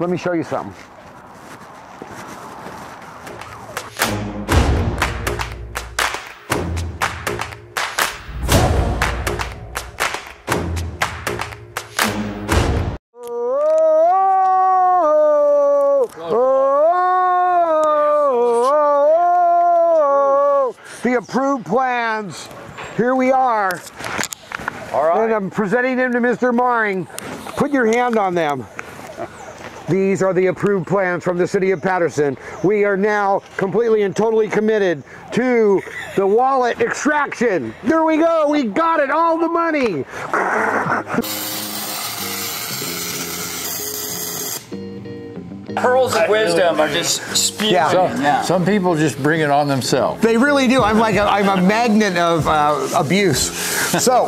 let me show you something. The approved plans. Here we are. All right. And I'm presenting them to Mr. Maring. Put your hand on them. These are the approved plans from the city of Patterson. We are now completely and totally committed to the wallet extraction. There we go. We got it. All the money. Pearls of wisdom are just spewing. Yeah. So, Yeah. Some people just bring it on themselves. They really do. I'm like a, I'm a magnet of uh, abuse. So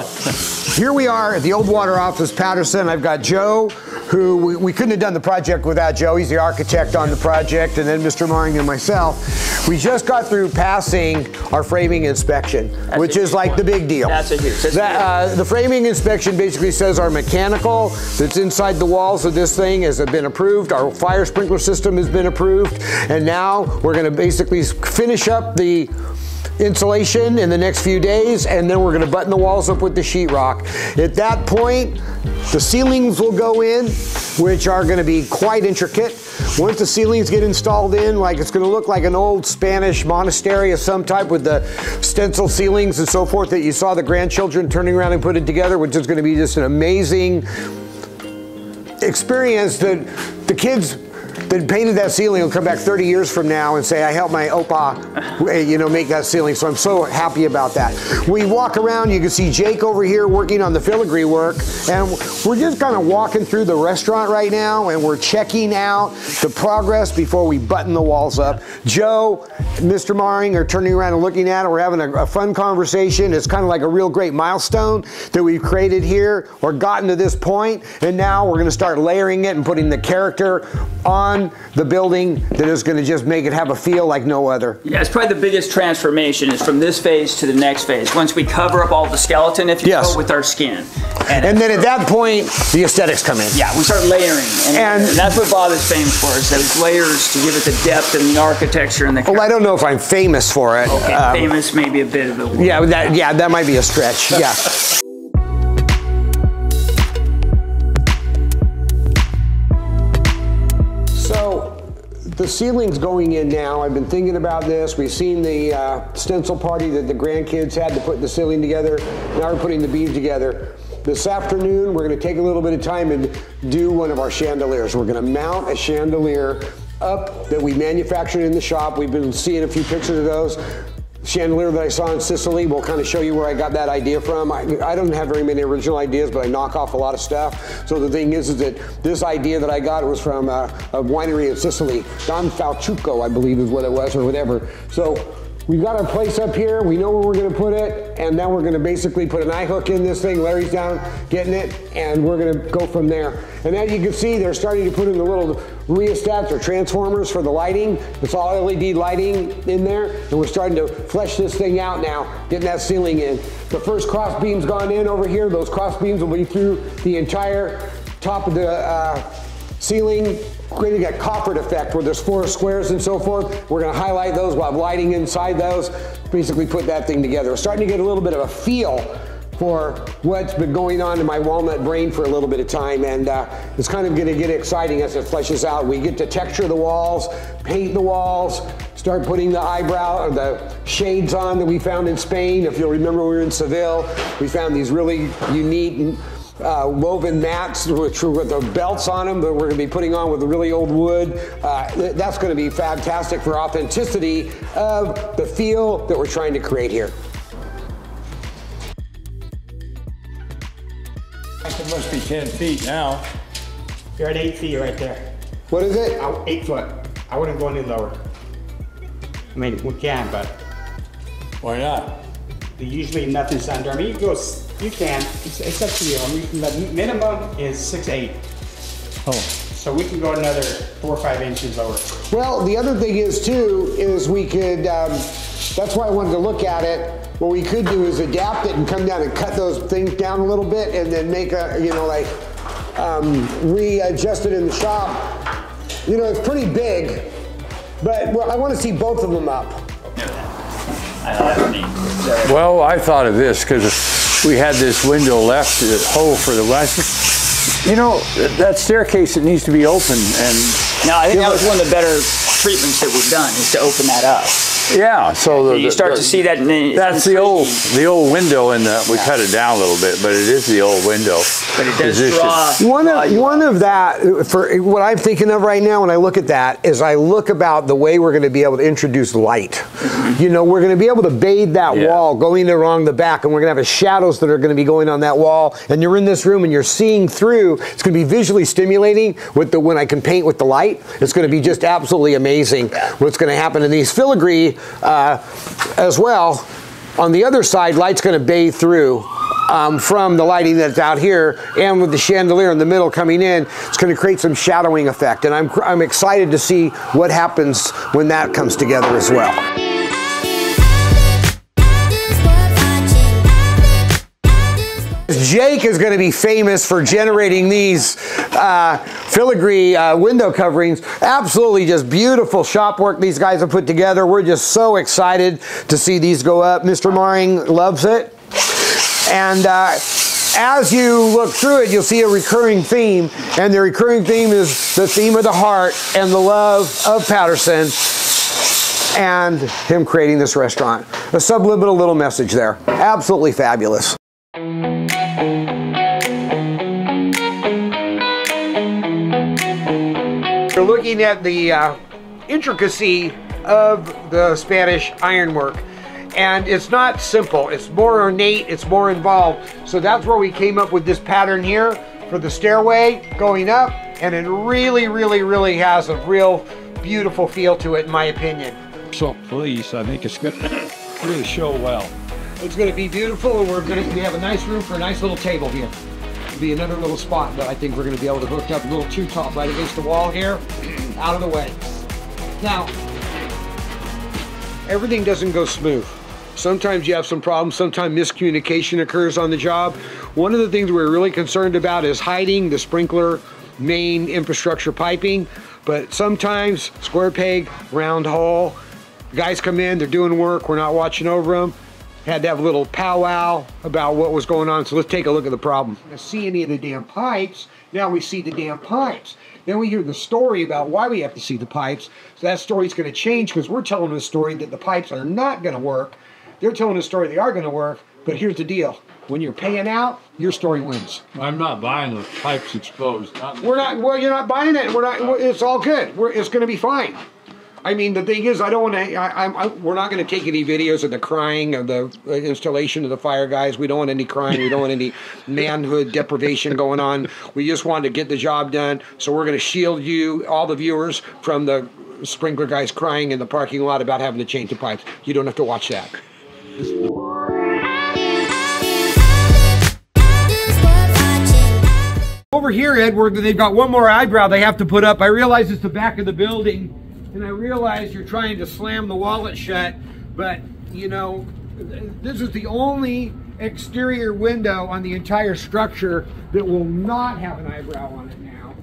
here we are at the Old Water Office, Patterson. I've got Joe, who we, we couldn't have done the project without Joe. He's the architect on the project, and then Mr. Maring and myself. We just got through passing our framing inspection, which is like one. the big deal. That's a huge- that's That, uh, the framing inspection basically says our mechanical that's inside the walls of this thing has been approved. Our fire sprinkler system has been approved, and now we're going to basically finish up the insulation in the next few days, and then we're going to button the walls up with the sheetrock. At that point, the ceilings will go in, which are going to be quite intricate. Once the ceilings get installed in, like it's going to look like an old Spanish monastery of some type with the stencil ceilings and so forth that you saw the grandchildren turning around and putting together, which is going to be just an amazing experience that the kids that painted that ceiling will come back 30 years from now and say, I helped my opa, eh, you know, make that ceiling. So I'm so happy about that. We walk around, you can see Jake over here working on the filigree work. And we're just kind of walking through the restaurant right now and we're checking out the progress before we button the walls up. Joe, Mr. Maring are turning around and looking at it. We're having a, a fun conversation. It's kind of like a real great milestone that we've created here or gotten to this point. And now we're going to start layering it and putting the character on the building that is going to just make it have a feel like no other. Yeah, it's probably the biggest transformation is from this phase to the next phase. Once we cover up all the skeleton, if you Yes. will, with our skin. And then at that point, the aesthetics come in. yeah, we start layering. And, And- and that's what Bob is famous for, is those layers to give it the depth and the architecture and the Well, I don't know if I'm famous for it. Okay, Um, famous may be a bit of a yeah, that, yeah, that might be a stretch. Yeah. the ceiling's going in now. I've been thinking about this. We've seen the uh, stencil party that the grandkids had to put the ceiling together. Now we're putting the beams together. This afternoon, we're going to take a little bit of time and do one of our chandeliers. We're going to mount a chandelier up that we manufactured in the shop. We've been seeing a few pictures of those chandelier that I saw in Sicily. We'll kind of show you where I got that idea from. I, I don't have very many original ideas, but I knock off a lot of stuff. So the thing is, is that this idea that I got was from a, a winery in Sicily, Don Falchuco, I believe is what it was, or whatever. So we got our place up here. We know where we're going to put it, and now we're going to basically put an eye hook in this thing. Larry's down getting it, and we're going to go from there. And as you can see, they're starting to put in the little rheostats or transformers for the lighting. It's all LED lighting in there, and we're starting to flesh this thing out now, getting that ceiling in. The first cross beam's gone in over here. Those cross beams will be through the entire top of the uh, ceiling, creating a coffered effect where there's four squares and so forth. We're gonna highlight those, we'll have lighting inside those, basically put that thing together. We're starting to get a little bit of a feel for what's been going on in my walnut brain for a little bit of time and uh, it's kind of gonna get exciting as it fleshes out. We get to texture the walls, paint the walls, start putting the eyebrow or the shades on that we found in Spain. If you'll remember we were in Seville, we found these really unique uh, woven mats which with the belts on them that we're going to be putting on with the really old wood. Uh, th- that's going to be fantastic for authenticity of the feel that we're trying to create here. It must be 10 feet now. You're at eight feet right there. What is it? I- Eight foot. I wouldn't go any lower. I mean, we can, but Why not? usually nothing's under. I mean, you go, s- you can. It's, it's up to you. I mean, the minimum is six eight. Oh, So we can go another four or five inches lower. Well, the other thing is too, is we could, um, that's why I wanted to look at it. What we could do is adapt it and come down and cut those things down a little bit and then make a, you know, like, um, readjust it in the shop You know, it's pretty big, but well, I want to see both of them up. I know that's neat. So- Well, I thought of this because we had this window left, the hole for the west. You know, that staircase, it needs to be open and, No, I think that was one of the better treatments that we've done is to open that up. Yeah, so. the- You start to see that. and then it's That's the old, the old window and the, we cut it down a little bit, but it is the old window. But it does position. draw. One draw of you one up. of that for what I'm thinking of right now when I look at that is I look about the way we're going to be able to introduce light. Mm-hmm. You know, we're going to be able to bathe that Yeah. wall going along the back, and we're going to have shadows that are going to be going on that wall. And you're in this room and you're seeing through. It's going to be visually stimulating with the when I can paint with the light. It's going to be just absolutely amazing what's going to happen. And these filigree uh, as well. On the other side, light's going to bathe through um, from the lighting that's out here and with the chandelier in the middle coming in, it's going to create some shadowing effect. And I'm, I'm excited to see what happens when that comes together as well. Jake is going to be famous for generating these uh, filigree uh, window coverings. Absolutely just beautiful shop work these guys have put together. We're just so excited to see these go up. Mr. Maring loves it. And uh, as you look through it, you'll see a recurring theme. And the recurring theme is the theme of the heart and the love of Patterson and him creating this restaurant. A subliminal little message there. Absolutely fabulous. Looking at the uh, intricacy of the Spanish ironwork. And it's not simple, it's more ornate, it's more involved. So that's where we came up with this pattern here for the stairway going up. And it really, really, really has a real beautiful feel to it, in my opinion. So please, I think it's going to really show well. It's going to be beautiful, and we're going to we have a nice room for a nice little table here. Be another little spot that I think we're going to be able to hook up a little two top right against the wall here, out of the way. Now, everything doesn't go smooth. Sometimes you have some problems. Sometimes miscommunication occurs on the job. One of the things we're really concerned about is hiding the sprinkler main infrastructure piping. But sometimes square peg, round hole. Guys come in, they're doing work. We're not watching over them. Had to have a little powwow about what was going on. So let's take a look at the problem. To see any of the damn pipes. Now we see the damn pipes. Then we hear the story about why we have to see the pipes. So that story's going to change because we're telling a story that the pipes are not going to work. They're telling a story they are going to work. But here's the deal: when you're paying out, your story wins. I'm not buying the pipes exposed. Not- We're not. Well, you're not buying it. We're not. It's all good. We're, it's going to be fine. I mean, the thing is, I don't want to. I, I'm. I, we're not going to take any videos of the crying of the uh, installation of the fire guys. We don't want any crying. We don't want any manhood deprivation going on. We just want to get the job done. So we're going to shield you, all the viewers, from the sprinkler guys crying in the parking lot about having to change the pipes. You don't have to watch that. Over here, Edward, they've got one more eyebrow they have to put up. I realize it's the back of the building, and I realize you're trying to slam the wallet shut, but you know, this is the only exterior window on the entire structure that will not have an eyebrow on it now.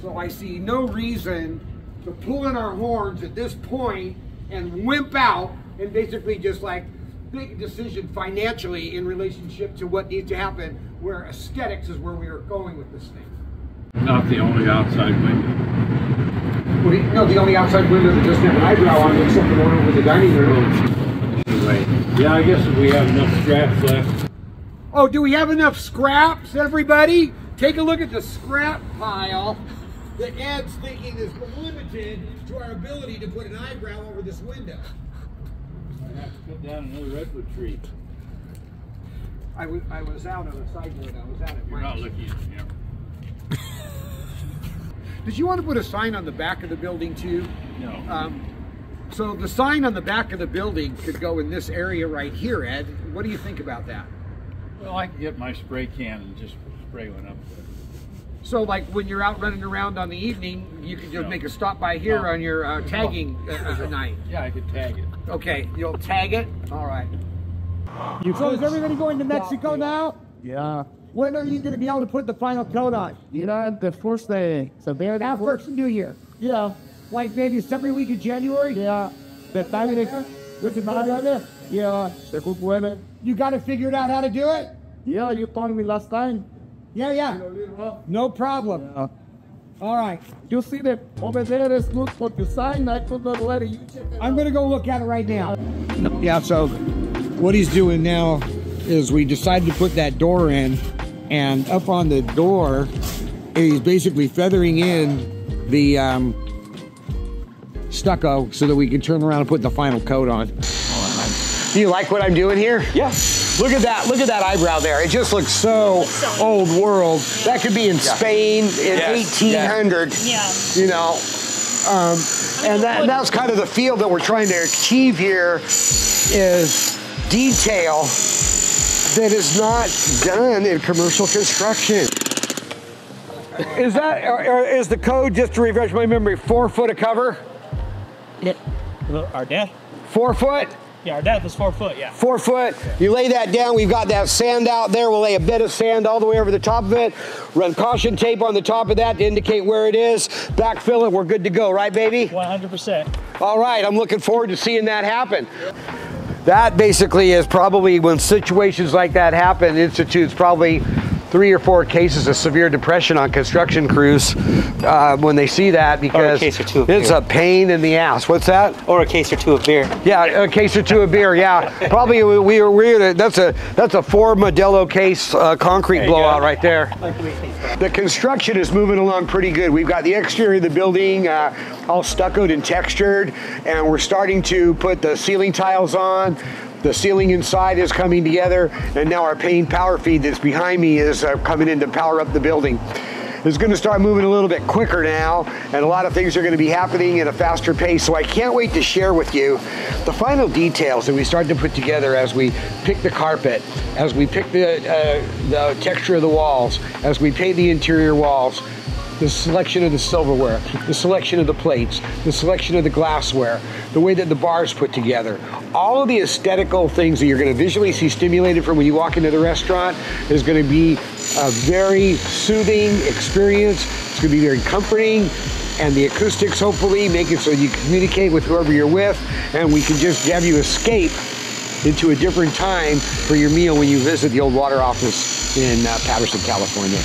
So I see no reason to pull in our horns at this point and wimp out and basically just like make a decision financially in relationship to what needs to happen, where aesthetics is where we are going with this thing. Not the only outside window. The- no, the only outside window that doesn't have an eyebrow on it except the one over the dining room. Anyway, yeah, I guess we have enough scraps left. Oh, do we have enough scraps, everybody? Take a look at the scrap pile that Ed's thinking is limited to our ability to put an eyebrow over this window. I have to cut down another redwood tree. I was, I was out on a side note. I was out at You're not looking at the camera. Did you want to put a sign on the back of the building too? No. Um, so the sign on the back of the building could go in this area right here, Ed. What do you think about that? Well, I can get my spray can and just spray one up. So, like when you're out running around on the evening, you can just No. make a stop by here No. on your uh, tagging uh, night. Yeah, I could tag it. Okay, you'll tag it. All right. You So is everybody going to Mexico now? Yeah. When are you going to be able to put the final coat on? You know, the first day, so there That that first New Year. Yeah. Like maybe every week of January? Yeah. The time they Good to know there? Yeah. The good weather. You got to figure out how to do it? Yeah, you told me last time. Yeah, yeah. No problem. All right. You see that over there is good for the sign. I put the letter. You check it I'm going to go look at it right now. Yeah, so what he's doing now is we decided to put that door in, and up on the door, he's basically feathering in the um, stucco so that we can turn around and put the final coat on. Do you like what I'm doing here? Yeah. Look at that. Look at that eyebrow there. It just looks so old world. That could be in Spain in Yes. 1800. Yeah. You know. Um, and that, that's kind of the feel that we're trying to achieve here is detail that is not done in commercial construction. Is that or, or is the code just to refresh my memory four foot of cover? Our depth? Four foot? Yeah, our depth is four foot, yeah. four foot. You lay that down. We've got that sand out there. We'll lay a bed of sand all the way over the top of it. Run caution tape on the top of that to indicate where it is. Backfill it. We're good to go, right, baby? 100%. All right. I'm looking forward to seeing that happen. That basically is probably when situations like that happen, institutes probably three or four cases of severe depression on construction crews uh, when they see that because case or two of it's beer. a pain in the ass. What's that? Or a case or two of beer. Yeah, a case or two of beer. Yeah, probably we we were weird. That's a that's a four Modelo case uh, concrete blowout go. right there. The construction is moving along pretty good. We've got the exterior of the building uh, all stuccoed and textured, and we're starting to put the ceiling tiles on. The ceiling inside is coming together, and now our pane power feed that's behind me is uh, coming in to power up the building. It's going to start moving a little bit quicker now, and a lot of things are going to be happening at a faster pace. So I can't wait to share with you the final details that we start to put together as we pick the carpet, as we pick the, uh, the texture of the walls, as we paint the interior walls, the selection of the silverware, the selection of the plates, the selection of the glassware, the way that the bars put together. All of the aesthetical things that you're going to visually see stimulated from when you walk into the restaurant is going to be a very soothing experience. It's going to be very comforting. And the acoustics hopefully make it so you communicate with whoever you're with and we can just have you escape into a different time for your meal when you visit the old water office in uh, Patterson, California.